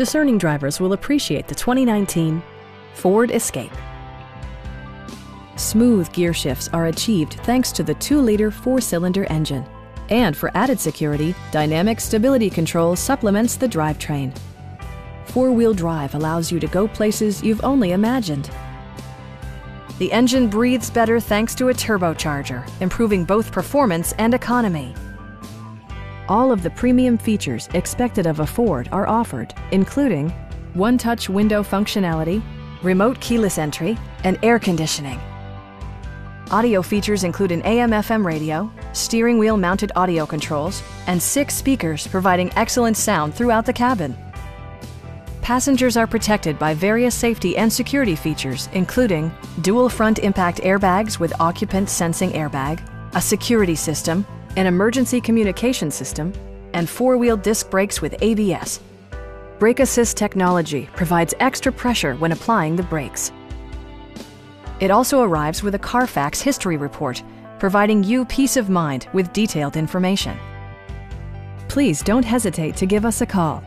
discerning drivers will appreciate the 2019 Ford Escape. Smooth gear shifts are achieved thanks to the 2-liter 4-cylinder engine. And for added security, Dynamic Stability Control supplements the drivetrain. Four-wheel drive allows you to go places you've only imagined. The engine breathes better thanks to a turbocharger, improving both performance and economy. All of the premium features expected of a Ford are offered, including one-touch window functionality, remote keyless entry, and air conditioning. Audio features include an AM-FM radio, steering wheel mounted audio controls, and six speakers providing excellent sound throughout the cabin. Passengers are protected by various safety and security features, including dual front impact airbags with occupant sensing airbag, a security system, an emergency communication system, and four-wheel disc brakes with ABS. Brake Assist technology provides extra pressure when applying the brakes. It also arrives with a Carfax history report, providing you peace of mind with detailed information. Please don't hesitate to give us a call